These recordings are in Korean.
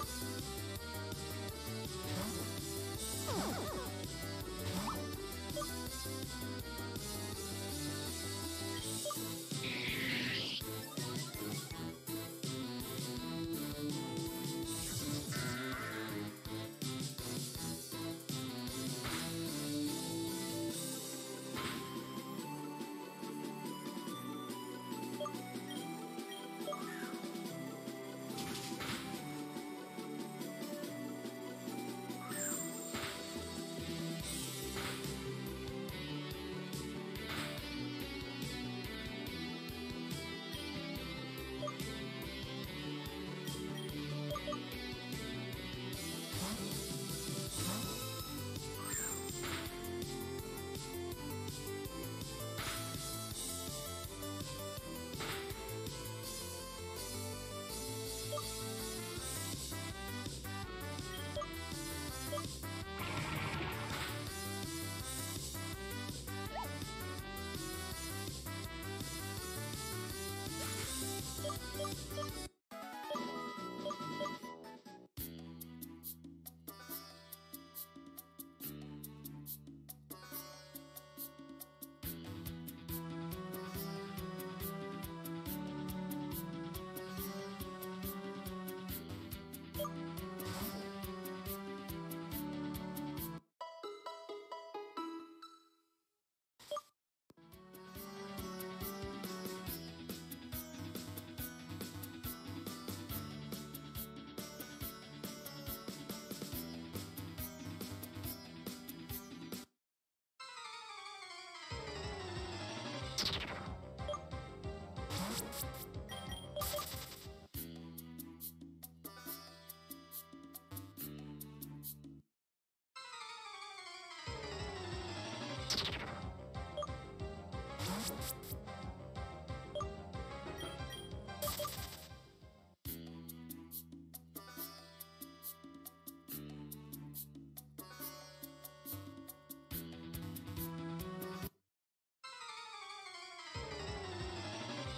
Música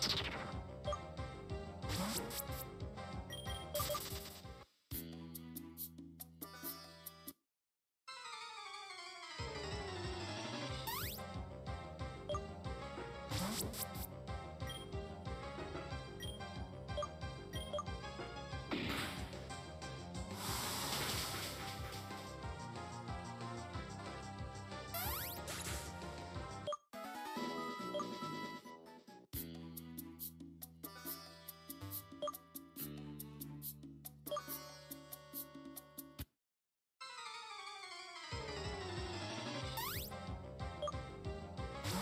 Huh?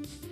you